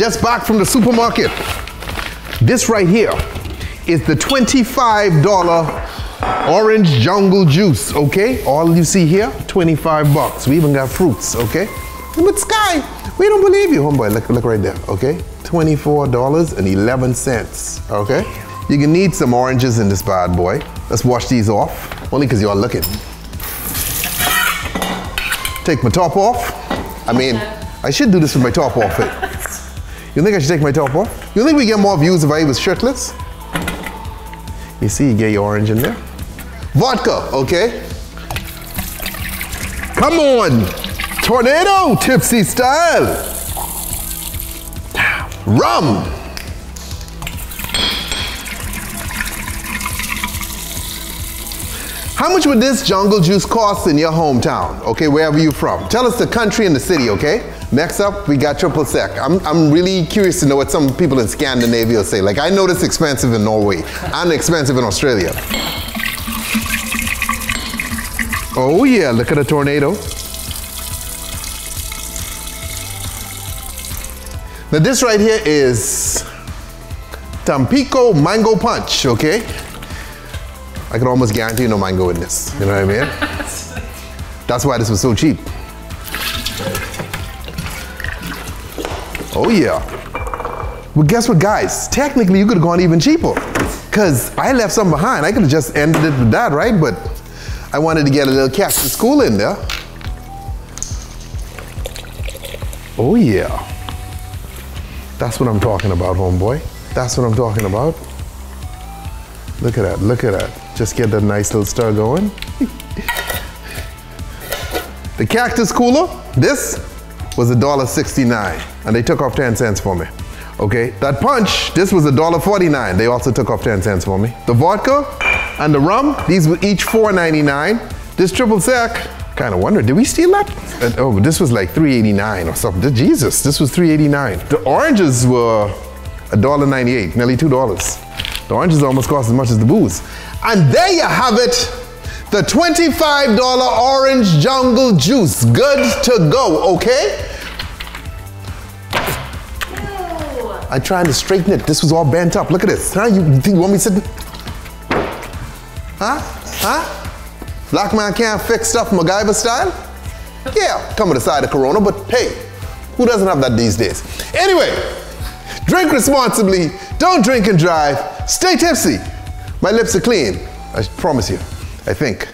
just back from the supermarket. This right here is the $25 orange jungle juice, okay? All you see here, 25 bucks. We even got fruits, okay? But Sky, we don't believe you, homeboy. Look, look right there, okay? $24.11, okay? You can need some oranges in this bad boy. Let's wash these off, only because you're looking. Take my top off. I mean, I should do this with my top off. It. You think I should take my top off? You think we get more views if I was shirtless? You see, you get your orange in there. Vodka, okay? Come on! Tornado, tipsy style. Rum. How much would this jungle juice cost in your hometown? Okay, wherever you're from. Tell us the country and the city, okay? Next up, we got triple sec. I'm, I'm really curious to know what some people in Scandinavia say. Like, I know it's expensive in Norway and expensive in Australia. Oh yeah, look at a tornado. Now this right here is Tampico Mango Punch, okay? I can almost guarantee no mango in this. You know what I mean? That's why this was so cheap. Oh yeah. Well, guess what, guys? Technically, you could have gone even cheaper. Because I left something behind. I could have just ended it with that, right? But I wanted to get a little Cactus Cooler in there. Oh yeah. That's what I'm talking about, homeboy. That's what I'm talking about. Look at that, look at that. Just get that nice little stir going. the cactus cooler, this was $1.69 and they took off 10 cents for me. Okay, that punch, this was $1.49. They also took off 10 cents for me. The vodka and the rum, these were each $4.99. This triple sec, kind of wonder, did we steal that? Uh, oh, this was like $3.89 or something. Jesus, this was $3.89. The oranges were $1.98, nearly $2. The oranges almost cost as much as the booze. And there you have it. The $25 orange jungle juice. Good to go, okay? I'm trying to straighten it. This was all bent up. Look at this. Huh? You think you want me to sit? Huh? Huh? Black man can't fix stuff MacGyver style? Yeah, come with a side of Corona, but hey, who doesn't have that these days? Anyway, drink responsibly, don't drink and drive, stay tipsy. My lips are clean, I promise you, I think.